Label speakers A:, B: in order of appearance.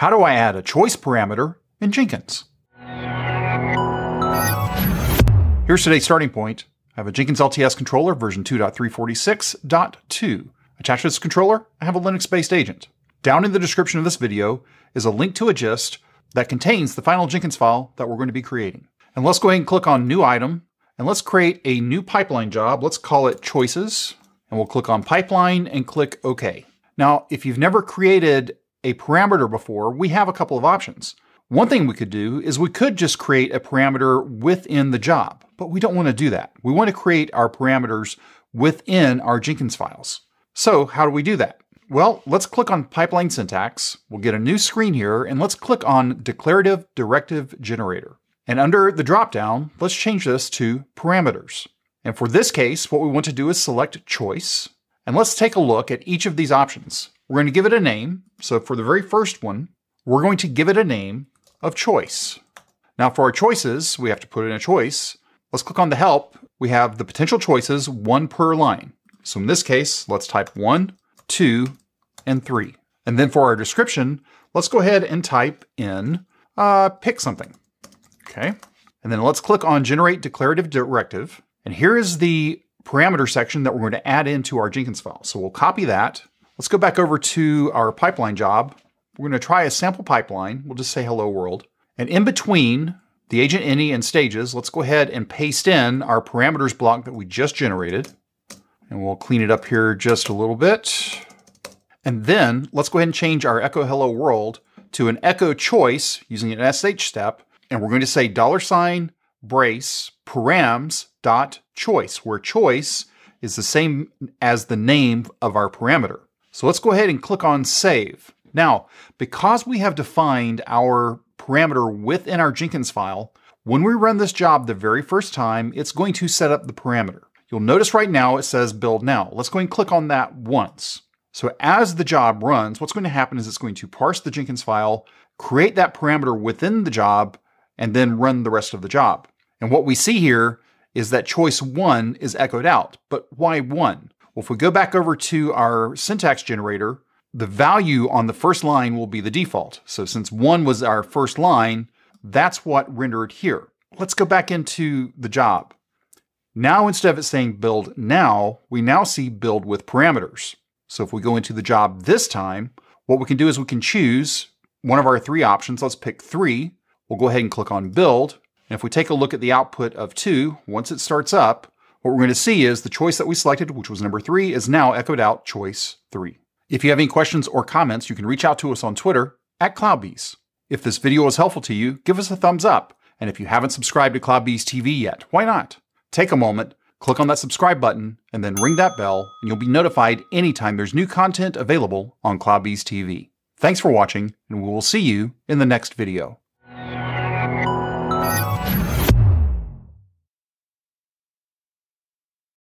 A: How do I add a choice parameter in Jenkins? Here's today's starting point. I have a Jenkins LTS controller version 2.346.2. Attached to this controller, I have a Linux-based agent. Down in the description of this video is a link to a gist that contains the final Jenkins file that we're going to be creating. And let's go ahead and click on New Item, and let's create a new pipeline job. Let's call it Choices, and we'll click on Pipeline and click OK. Now, if you've never created a parameter before, we have a couple of options. One thing we could do is we could just create a parameter within the job, but we don't want to do that. We want to create our parameters within our Jenkins files. So how do we do that? Well, let's click on pipeline syntax. We'll get a new screen here and let's click on declarative directive generator. And under the dropdown, let's change this to parameters. And for this case, what we want to do is select choice. And let's take a look at each of these options. We're going to give it a name. So for the very first one, we're going to give it a name of choice. Now for our choices, we have to put in a choice. Let's click on the help. We have the potential choices, one per line. So in this case, let's type one, two, and three. And then for our description, let's go ahead and type in uh, pick something. Okay. And then let's click on generate declarative directive. And here is the parameter section that we're going to add into our Jenkins file. So we'll copy that. Let's go back over to our pipeline job. We're going to try a sample pipeline. We'll just say hello world. And in between the agent any and stages, let's go ahead and paste in our parameters block that we just generated. And we'll clean it up here just a little bit. And then let's go ahead and change our echo hello world to an echo choice using an SH step. And we're going to say dollar sign brace params dot choice, where choice is the same as the name of our parameter. So let's go ahead and click on save. Now, because we have defined our parameter within our Jenkins file, when we run this job the very first time, it's going to set up the parameter. You'll notice right now it says build now. Let's go and click on that once. So as the job runs, what's going to happen is it's going to parse the Jenkins file, create that parameter within the job, and then run the rest of the job. And what we see here is that choice one is echoed out. But why one? Well, if we go back over to our syntax generator, the value on the first line will be the default. So since one was our first line, that's what rendered here. Let's go back into the job. Now, instead of it saying build now, we now see build with parameters. So if we go into the job this time, what we can do is we can choose one of our three options. Let's pick three. We'll go ahead and click on build. And if we take a look at the output of two, once it starts up, what we're going to see is the choice that we selected, which was number three, is now echoed out choice three. If you have any questions or comments, you can reach out to us on Twitter at CloudBees. If this video was helpful to you, give us a thumbs up. And if you haven't subscribed to CloudBees TV yet, why not? Take a moment, click on that subscribe button, and then ring that bell, and you'll be notified anytime there's new content available on CloudBees TV. Thanks for watching, and we will see you in the next video.